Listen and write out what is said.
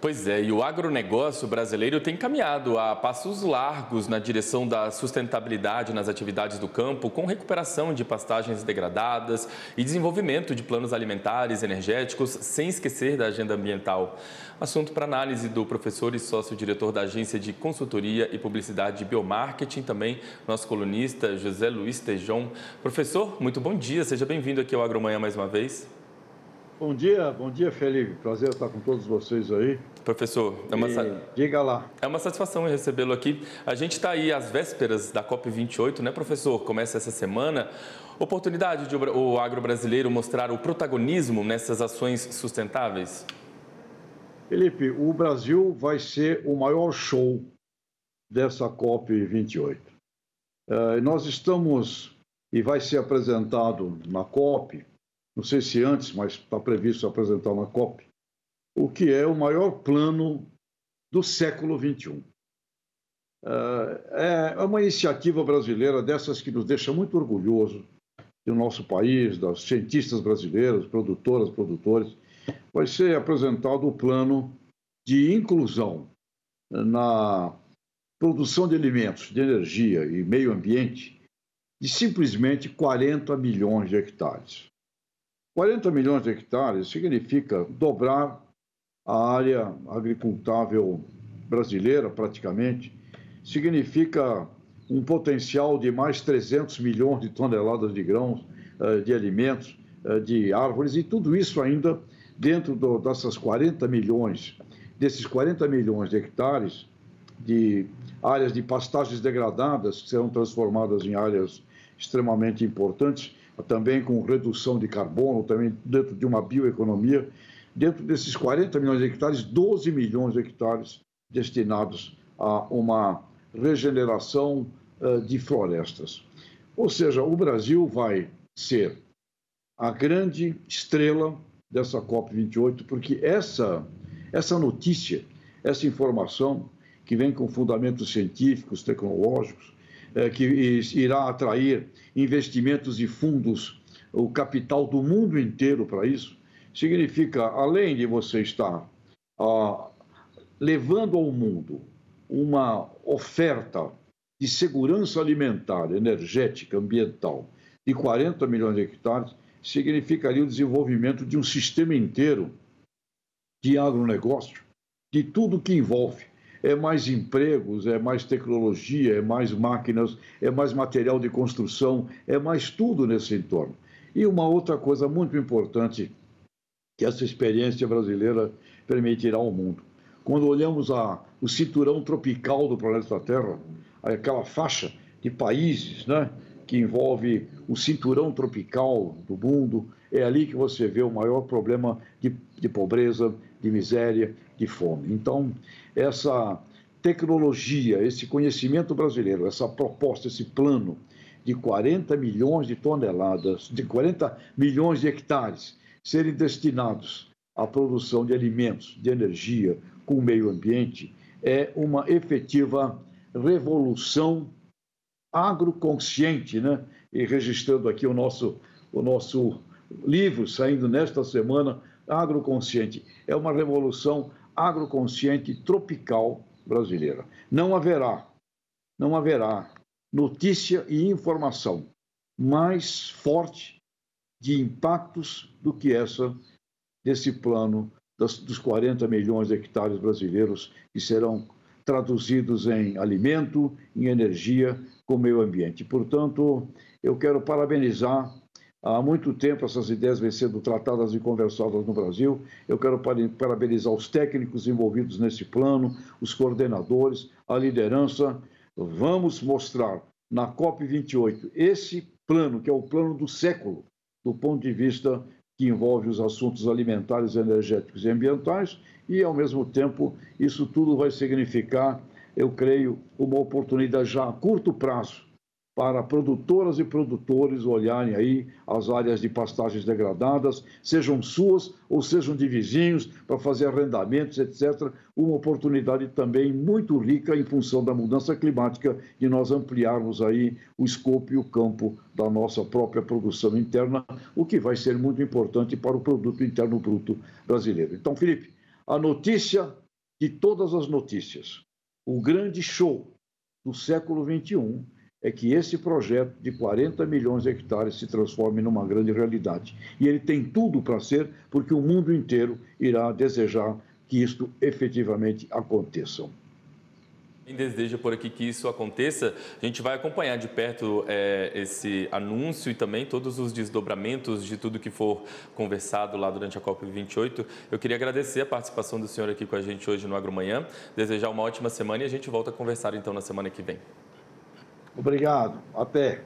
Pois é, e o agronegócio brasileiro tem caminhado a passos largos na direção da sustentabilidade nas atividades do campo, com recuperação de pastagens degradadas e desenvolvimento de planos alimentares, energéticos, sem esquecer da agenda ambiental. Assunto para análise do professor e sócio-diretor da Agência de Consultoria e Publicidade de Biomarketing, também nosso colunista José Luiz Tejon. Professor, muito bom dia, seja bem-vindo aqui ao Agromanhã mais uma vez. Bom dia, bom dia, Felipe. Prazer estar com todos vocês aí. Professor, é uma, diga lá. É uma satisfação recebê-lo aqui. A gente está aí às vésperas da COP28, né, professor? Começa essa semana. Oportunidade de o agro brasileiro mostrar o protagonismo nessas ações sustentáveis? Felipe, o Brasil vai ser o maior show dessa COP28. Uh, nós estamos, e vai ser apresentado na COP, não sei se antes, mas está previsto apresentar na COP, o que é o maior plano do século XXI. É, é uma iniciativa brasileira dessas que nos deixa muito orgulhoso do nosso país, das cientistas brasileiras, produtoras, produtores. Vai ser apresentado o plano de inclusão na produção de alimentos, de energia e meio ambiente de simplesmente 40 milhões de hectares. 40 milhões de hectares significa dobrar a área agricultável brasileira, praticamente, significa um potencial de mais 300 milhões de toneladas de grãos, eh, de alimentos, eh, de árvores, e tudo isso ainda dentro dessas 40 milhões, desses 40 milhões de hectares de áreas de pastagens degradadas, que serão transformadas em áreas extremamente importantes, também com redução de carbono, também dentro de uma bioeconomia. Dentro desses 40 milhões de hectares, 12 milhões de hectares destinados a uma regeneração uh, de florestas. Ou seja, o Brasil vai ser a grande estrela dessa COP28, porque essa, essa notícia, essa informação que vem com fundamentos científicos, tecnológicos, que irá atrair investimentos de fundos, o capital do mundo inteiro para isso, significa, além de você estar ah, levando ao mundo uma oferta de segurança alimentar, energética, ambiental de 40 milhões de hectares, significaria o desenvolvimento de um sistema inteiro de agronegócio, de tudo que envolve é mais empregos, é mais tecnologia, é mais máquinas, é mais material de construção, é mais tudo nesse entorno. E uma outra coisa muito importante que essa experiência brasileira permitirá ao mundo. Quando olhamos a, o cinturão tropical do planeta Terra, aquela faixa de países né, que envolve o cinturão tropical do mundo, é ali que você vê o maior problema de, de pobreza, de miséria, de fome. Então, essa tecnologia, esse conhecimento brasileiro, essa proposta, esse plano de 40 milhões de toneladas, de 40 milhões de hectares serem destinados à produção de alimentos, de energia com o meio ambiente, é uma efetiva revolução agroconsciente, né? E registrando aqui o nosso, o nosso livro saindo nesta semana, Agroconsciente. É uma revolução agroconsciente tropical brasileira. Não haverá, não haverá notícia e informação mais forte de impactos do que essa desse plano das, dos 40 milhões de hectares brasileiros que serão traduzidos em alimento, em energia, com meio ambiente. Portanto, eu quero parabenizar Há muito tempo essas ideias vêm sendo tratadas e conversadas no Brasil. Eu quero parabenizar os técnicos envolvidos nesse plano, os coordenadores, a liderança. Vamos mostrar na COP28 esse plano, que é o plano do século, do ponto de vista que envolve os assuntos alimentares, energéticos e ambientais, e, ao mesmo tempo, isso tudo vai significar, eu creio, uma oportunidade já a curto prazo para produtoras e produtores olharem aí as áreas de pastagens degradadas, sejam suas ou sejam de vizinhos, para fazer arrendamentos, etc. Uma oportunidade também muito rica em função da mudança climática de nós ampliarmos aí o escopo e o campo da nossa própria produção interna, o que vai ser muito importante para o produto interno bruto brasileiro. Então, Felipe, a notícia de todas as notícias. O grande show do século XXI é que esse projeto de 40 milhões de hectares se transforme numa grande realidade. E ele tem tudo para ser, porque o mundo inteiro irá desejar que isto efetivamente aconteça. Quem deseja por aqui que isso aconteça, a gente vai acompanhar de perto é, esse anúncio e também todos os desdobramentos de tudo que for conversado lá durante a COP28. Eu queria agradecer a participação do senhor aqui com a gente hoje no Agromanhã, desejar uma ótima semana e a gente volta a conversar então na semana que vem. Obrigado. Até.